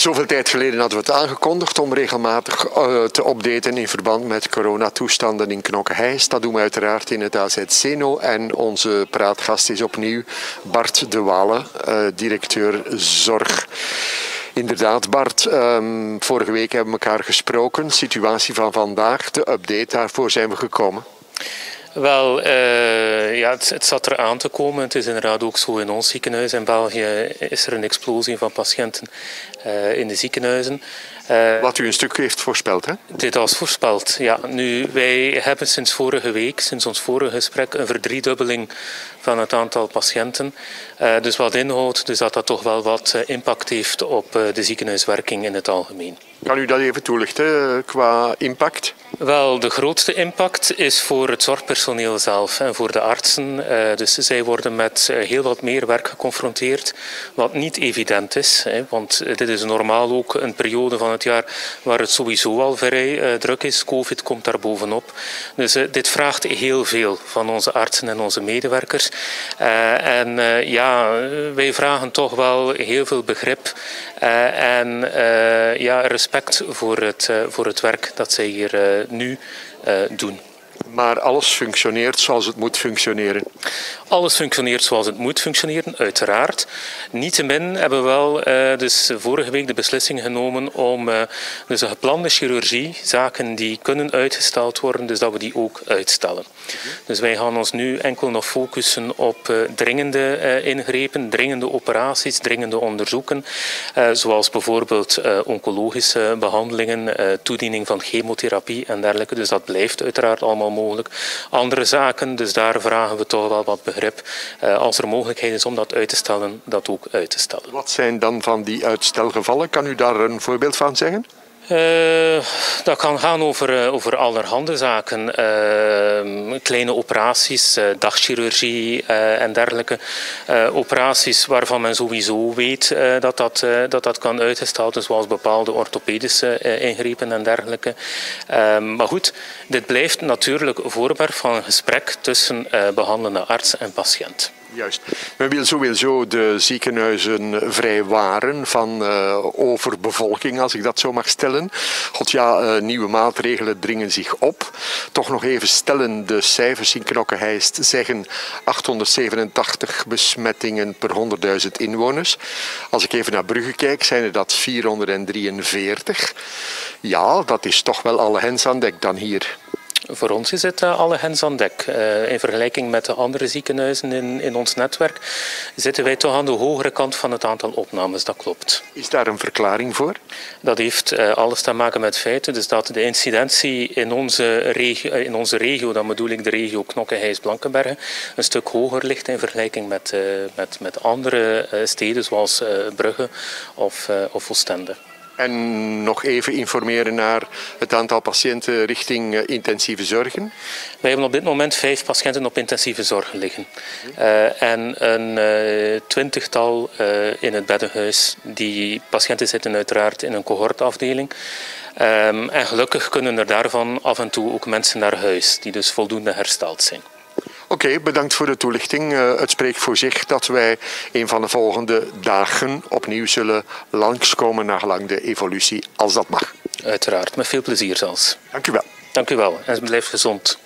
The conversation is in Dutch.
Zoveel tijd geleden hadden we het aangekondigd om regelmatig uh, te updaten in verband met coronatoestanden in Knokke-Heijs. Dat doen we uiteraard in het AZ Seno. En onze praatgast is opnieuw Bart de Walen, uh, directeur zorg. Inderdaad, Bart, um, vorige week hebben we elkaar gesproken. Situatie van vandaag, de update, daarvoor zijn we gekomen. Wel, uh, ja, het, het, zat er aan te komen. Het is inderdaad ook zo in ons ziekenhuis. In België is er een explosie van patiënten uh, in de ziekenhuizen. Uh, Wat u een stuk heeft voorspeld, hè? Dit was voorspeld, ja. Nu, wij hebben sinds vorige week, sinds ons vorige gesprek, een verdriedubbeling van het aantal patiënten. dus wat inhoudt dus dat dat toch wel wat impact heeft op de ziekenhuiswerking in het algemeen. Kan u dat even toelichten qua impact? Wel, de grootste impact is voor het zorgpersoneel zelf en voor de artsen. Dus zij worden met heel wat meer werk geconfronteerd, wat niet evident is. Want dit is normaal ook een periode van het jaar waar het sowieso al vrij druk is. Covid komt daar bovenop. Dus dit vraagt heel veel van onze artsen en onze medewerkers. En ja, wij vragen toch wel heel veel begrip en ja, respect voor het, voor het werk dat zij hier nu uh, doen. Maar alles functioneert zoals het moet functioneren. Alles functioneert zoals het moet functioneren, uiteraard. Niettemin hebben we wel uh, dus vorige week de beslissing genomen om uh, dus een geplande chirurgie, zaken die kunnen uitgesteld worden, dus dat we die ook uitstellen. Dus wij gaan ons nu enkel nog focussen op uh, dringende ingrepen, dringende operaties, dringende onderzoeken, zoals bijvoorbeeld oncologische behandelingen, toediening van chemotherapie en dergelijke. Dus dat blijft uiteraard allemaal mogelijk. Andere zaken, dus daar vragen we toch wel wat begrip. Uh, als er mogelijkheid is om dat uit te stellen, dat ook uit te stellen. Wat zijn dan van die uitstelgevallen? Kan u daar een voorbeeld van zeggen? Uh, dat kan gaan over, uh, over allerhande zaken. Uh, kleine operaties, dagchirurgie en dergelijke. operaties waarvan men sowieso weet dat, dat, dat dat kan uitgesteld zoals bepaalde orthopedische ingrepen en dergelijke. Ehm, maar goed, dit blijft natuurlijk voorwerp van een gesprek tussen behandelende arts en patiënt. Juist. Men wil sowieso de ziekenhuizen vrijwaren van overbevolking, als ik dat zo mag stellen. God ja, nieuwe maatregelen dringen zich op. Toch nog even stellen, de cijfers in Knokke-Heist zeggen 887 besmettingen per 100.000 inwoners. Als ik even naar Brugge kijk, zijn er dat 443. Ja, dat is toch wel alle hens aan dek dan hier. Voor ons is het uh, alle hens aan dek. Uh, in vergelijking met de andere ziekenhuizen in, in ons netwerk zitten wij toch aan de hogere kant van het aantal opnames, dat klopt. Is daar een verklaring voor? Dat heeft uh, alles te maken met feiten. Dus dat de incidentie in onze regio, in onze regio dan bedoel ik de regio Knokke-Heijs-Blankenbergen, een stuk hoger ligt in vergelijking met, met, met andere steden zoals Brugge of, of Oostende. En nog even informeren naar het aantal patiënten richting uh, intensieve zorgen. Wij hebben op dit moment vijf patiënten op intensieve zorgen liggen. Uh, en een uh, twintigtal in het beddenhuis. Die patiënten zitten uiteraard in een cohortafdeling. Um, en gelukkig kunnen er daarvan af en toe ook mensen naar huis, die dus voldoende hersteld zijn. Oké, okay, bedankt voor de toelichting. Uh, het spreekt voor zich dat wij een van de volgende dagen opnieuw zullen langskomen naar gelang de evolutie, als dat mag. Uiteraard, met veel plezier zelfs. Dank u wel. Dank u wel en blijf gezond.